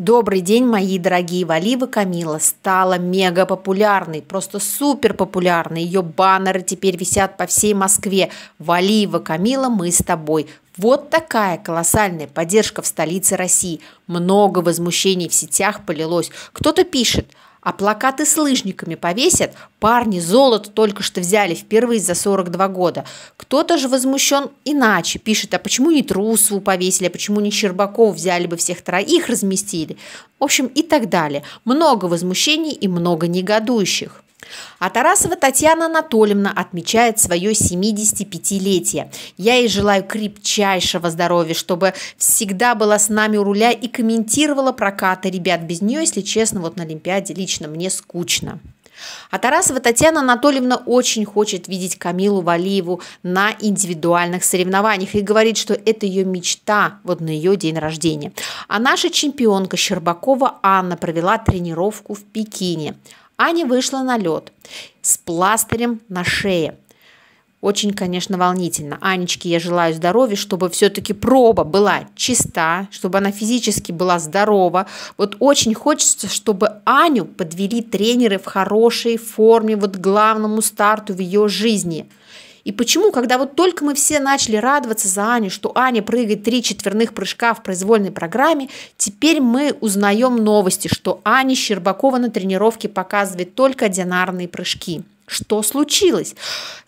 Добрый день, мои дорогие Валива Камила стала мега популярной, просто супер популярной. Ее баннеры теперь висят по всей Москве. Валива Камила, мы с тобой. Вот такая колоссальная поддержка в столице России. Много возмущений в сетях полилось. Кто-то пишет – а плакаты с лыжниками повесят? Парни золото только что взяли впервые за 42 года. Кто-то же возмущен иначе. Пишет, а почему не Трусову повесили, а почему не Щербаков взяли бы всех троих разместили? В общем, и так далее. Много возмущений и много негодующих. А Тарасова Татьяна Анатольевна отмечает свое 75-летие. Я ей желаю крепчайшего здоровья, чтобы всегда была с нами у руля и комментировала прокаты ребят. Без нее, если честно, вот на Олимпиаде лично мне скучно. А Тарасова Татьяна Анатольевна очень хочет видеть Камилу Валиеву на индивидуальных соревнованиях и говорит, что это ее мечта вот на ее день рождения. А наша чемпионка Щербакова Анна провела тренировку в Пекине. Аня вышла на лед с пластырем на шее. Очень, конечно, волнительно. Анечке я желаю здоровья, чтобы все-таки проба была чиста, чтобы она физически была здорова. Вот очень хочется, чтобы Аню подвели тренеры в хорошей форме, вот к главному старту в ее жизни – и почему, когда вот только мы все начали радоваться за Аню, что Аня прыгает три четверных прыжка в произвольной программе, теперь мы узнаем новости, что Аня Щербакова на тренировке показывает только одинарные прыжки. Что случилось?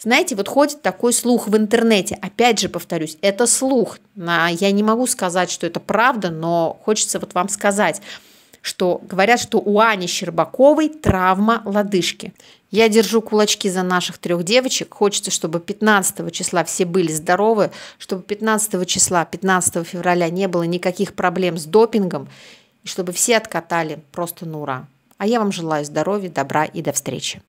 Знаете, вот ходит такой слух в интернете. Опять же повторюсь, это слух. Я не могу сказать, что это правда, но хочется вот вам сказать что говорят, что у Ани Щербаковой травма лодыжки. Я держу кулачки за наших трех девочек. Хочется, чтобы 15 числа все были здоровы, чтобы 15 числа, 15 февраля не было никаких проблем с допингом, и чтобы все откатали просто на ура. А я вам желаю здоровья, добра и до встречи.